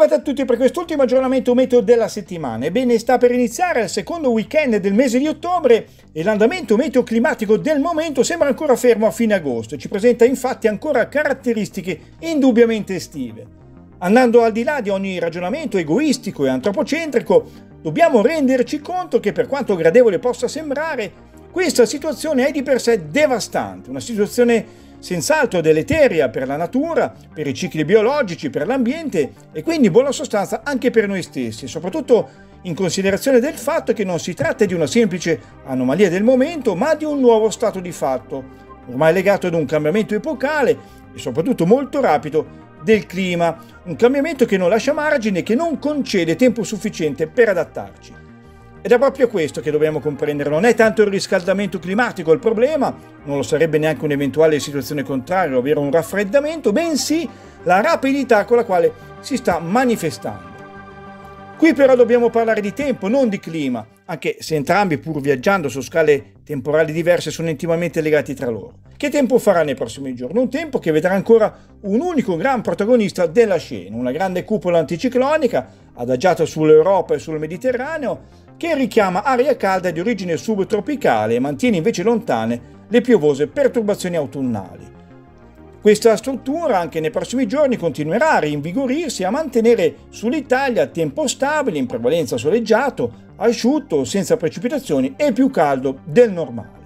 a tutti per quest'ultimo aggiornamento meteo della settimana. Ebbene, sta per iniziare il secondo weekend del mese di ottobre e l'andamento meteo climatico del momento sembra ancora fermo a fine agosto ci presenta infatti ancora caratteristiche indubbiamente estive. Andando al di là di ogni ragionamento egoistico e antropocentrico, dobbiamo renderci conto che per quanto gradevole possa sembrare, questa situazione è di per sé devastante, una situazione senz'altro deleteria per la natura, per i cicli biologici, per l'ambiente e quindi in buona sostanza anche per noi stessi, soprattutto in considerazione del fatto che non si tratta di una semplice anomalia del momento, ma di un nuovo stato di fatto, ormai legato ad un cambiamento epocale e soprattutto molto rapido del clima, un cambiamento che non lascia margine e che non concede tempo sufficiente per adattarci. Ed è proprio questo che dobbiamo comprendere, non è tanto il riscaldamento climatico il problema, non lo sarebbe neanche un'eventuale situazione contraria, ovvero un raffreddamento, bensì la rapidità con la quale si sta manifestando. Qui però dobbiamo parlare di tempo, non di clima, anche se entrambi, pur viaggiando su scale temporali diverse, sono intimamente legati tra loro. Che tempo farà nei prossimi giorni? Un tempo che vedrà ancora un unico gran protagonista della scena, una grande cupola anticiclonica adagiata sull'Europa e sul Mediterraneo, che richiama aria calda di origine subtropicale e mantiene invece lontane le piovose perturbazioni autunnali. Questa struttura anche nei prossimi giorni continuerà a rinvigorirsi e a mantenere sull'Italia tempo stabile, in prevalenza soleggiato, asciutto, senza precipitazioni e più caldo del normale.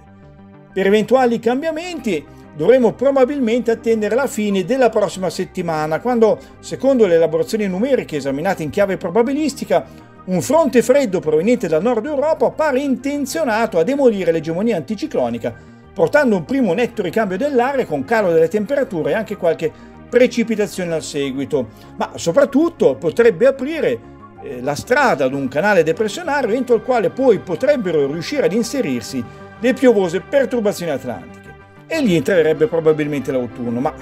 Per eventuali cambiamenti dovremo probabilmente attendere la fine della prossima settimana, quando, secondo le elaborazioni numeriche esaminate in chiave probabilistica, un fronte freddo proveniente dal nord Europa pare intenzionato a demolire l'egemonia anticiclonica, portando un primo netto ricambio dell'aria con calo delle temperature e anche qualche precipitazione al seguito, ma soprattutto potrebbe aprire eh, la strada ad un canale depressionario entro il quale poi potrebbero riuscire ad inserirsi le piovose perturbazioni atlantiche. E lì entrerebbe probabilmente l'autunno, ma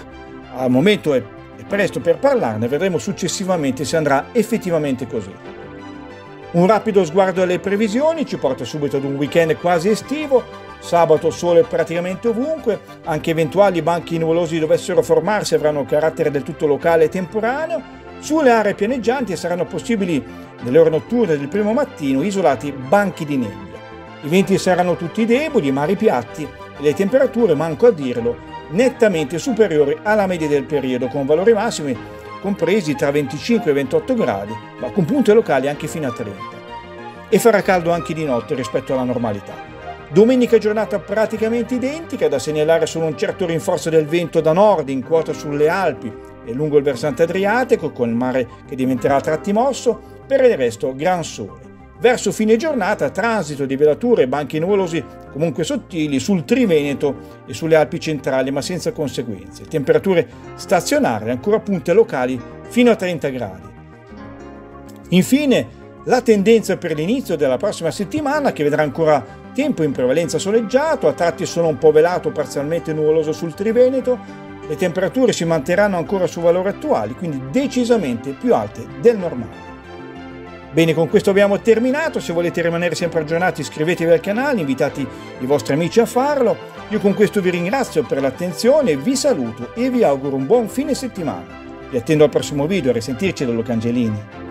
al momento è presto per parlarne, vedremo successivamente se andrà effettivamente così. Un rapido sguardo alle previsioni ci porta subito ad un weekend quasi estivo, sabato sole praticamente ovunque, anche eventuali banchi nuvolosi dovessero formarsi avranno carattere del tutto locale e temporaneo, sulle aree pianeggianti saranno possibili nelle ore notturne del primo mattino isolati banchi di nebbia. I venti saranno tutti deboli, mari piatti le temperature, manco a dirlo, nettamente superiori alla media del periodo, con valori massimi compresi tra 25 e 28 gradi, ma con punte locali anche fino a 30. E farà caldo anche di notte rispetto alla normalità. Domenica giornata praticamente identica, da segnalare solo un certo rinforzo del vento da nord in quota sulle Alpi e lungo il versante adriatico, con il mare che diventerà a tratti mosso, per il resto gran sole. Verso fine giornata transito di velature e banchi nuvolosi comunque sottili sul Triveneto e sulle Alpi centrali ma senza conseguenze. Temperature stazionarie, ancora punte locali fino a 30 gradi. Infine la tendenza per l'inizio della prossima settimana che vedrà ancora tempo in prevalenza soleggiato, a tratti solo un po' velato, parzialmente nuvoloso sul Triveneto, le temperature si manterranno ancora su valori attuali, quindi decisamente più alte del normale. Bene, con questo abbiamo terminato. Se volete rimanere sempre aggiornati iscrivetevi al canale, invitate i vostri amici a farlo. Io con questo vi ringrazio per l'attenzione, vi saluto e vi auguro un buon fine settimana. Vi attendo al prossimo video, a risentirci da Luca Angelini.